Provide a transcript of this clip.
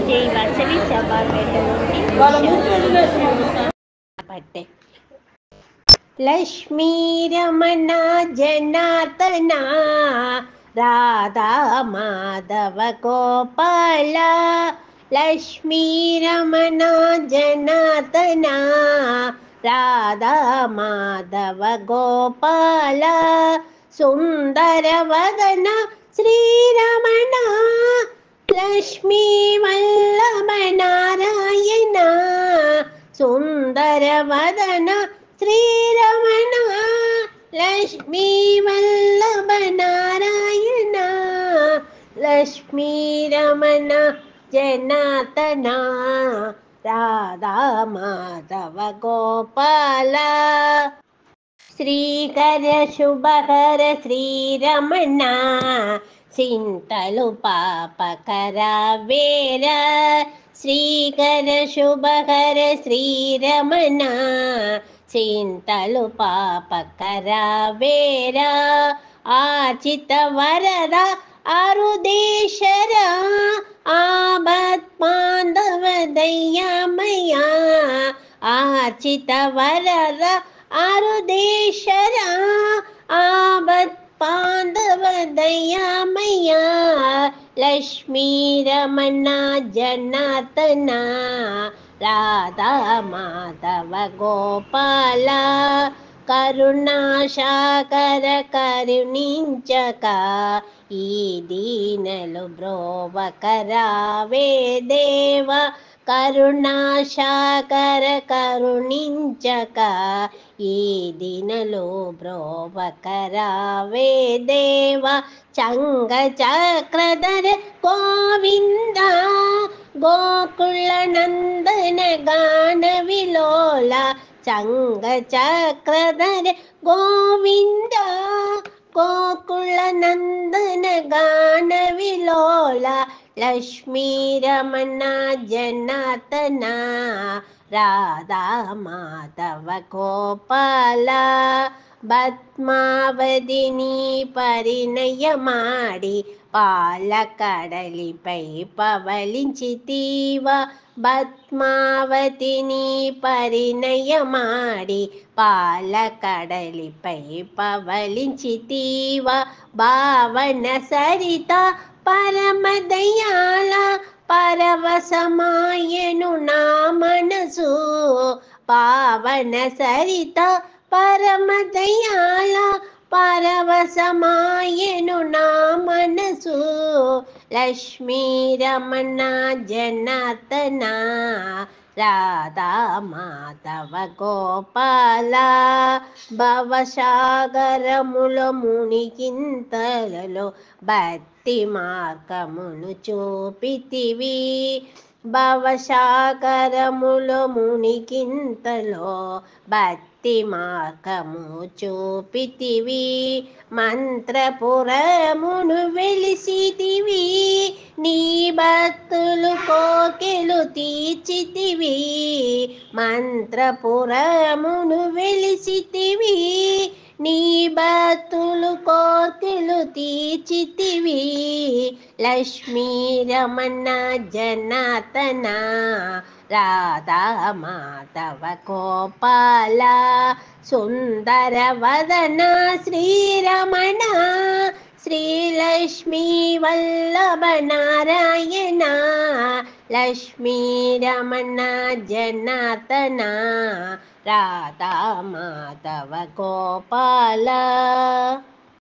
జై వాసవి సభాపేటలోని పట్టే లక్ష్మీ రమణ జనార్దన రాధా మాధవ గోపాల లక్ష్మీ రమణ జనార్దన రాధా మాధవ గోపాల लक्ष्मीवल्लभनारायण सुन्दरवदन श्रीरमण लक्ष्मीवल्लभनारायण लक्ष्मीरमण लक्ष्मी जनातना राधा माधव गोपाल। श्रीकर शुभकर श्रीरमण లక్ష్మీ రమణ జనాతన రాధా మాధవ గోపాల శ్రీకర శుభకర శ్రీరమణ చింతలు పాపకర వేర శ్రీకర శుభకర శ్రీరమణ చింతలు పాపకర వేర ఆచిత వరద అరుదేశర ఆబత్మాంధవ దయ్యామయ ఆచిత వరద అరుదేశర ఆబత్ పాంధవ దయామయ లక్ష్మీ రమణ జనార్దన రాధా మాధవ గోపాల కరుణాశాకర కరుణించక ఈ దీనలు బ్రోవకరావే దేవ करुणाशाकर करुणि च दिनलो ब्रोबकरा वे देव चङ्गचक्रधर गोविन्द गोकुळनन्दनगानवि लोला चङ्गचक्रधरे गोविन्द गोकुळनन्दनगानवि చక్రధర జనాతన గోకుల నందన గాన విలోల లక్ష్మీ రమణ జనార్దన రాధా మాధవ గోపాల పద్మావతిని పరిణయమాడి పాలకడలిపై పవలించితీవ పద్మావతిని పరిణయమాడి పాలకడలిపై పవలించితీవ భావన సరిత పరమదయాల పరవశమాయను నా మనసు. పావన సరిత పరమదయాల పరవశమాయను నా మనసు. లక్ష్మీ రమణ జనార్దన రాధా మాధవ గోపాల భవసాగరముల మునికింతలలో భక్తి మార్గమును చూపితివి. భవసాగరముల మునికింతలో భక్తి మార్గము చూపితివి. మంత్రపురమును వెలిసితివి. నీ భక్తులు కోకెలు తీర్చితివి. మంత్రపురమును వెలిసితివి. నీ బతులు కోర్కెలు తీచితివి లక్ష్మీ రమణ జనాతన రాధామాధవ గోపాల సుందర వదన శ్రీరమణ శ్రీలక్ష్మీ వల్లభ నారాయణ లక్ష్మీ రమణ జనార్దన రాధా మాధవ గోపాల